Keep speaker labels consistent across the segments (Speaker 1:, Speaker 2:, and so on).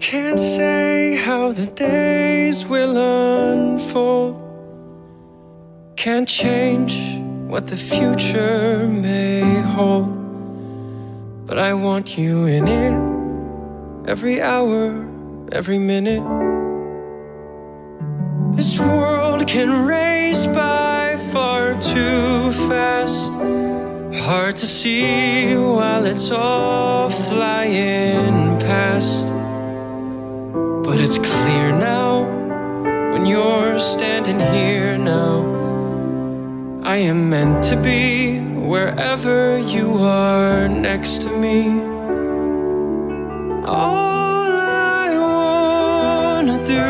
Speaker 1: Can't say how the days will unfold. Can't change what the future may hold. But I want you in it every hour, every minute. This world can race by far too fast. Hard to see while it's all flying past. But it's clear now when you're standing here now. I am meant to be wherever you are next to me. All I wanna do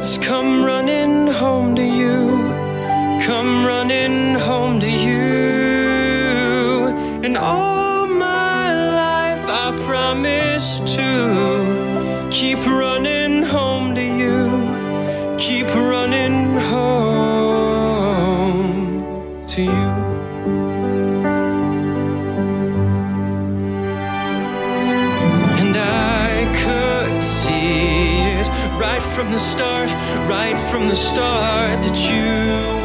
Speaker 1: is come running home to you. Come running home to you. And all my life I promise to keep running home to you. Keep running home to you. And I could see it right from the start, right from the start that you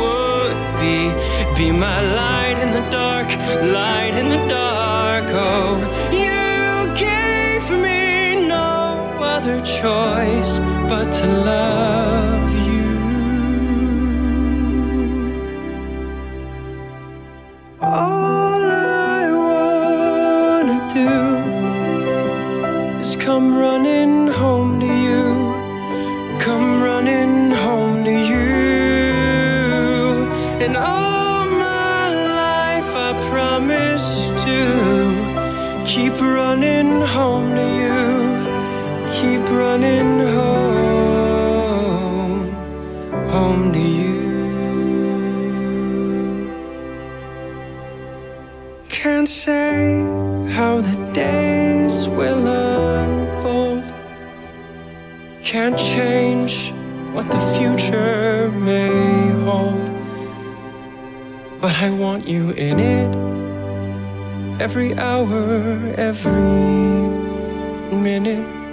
Speaker 1: would be, be my light in the dark, light in the dark. Oh, you choice but to love you. All I wanna do is come running home to you. Come running home to you. And all my life I promise to keep running home to you. Running home, home to you. Can't say how the days will unfold. Can't change what the future may hold. But I want you in it every hour, every minute.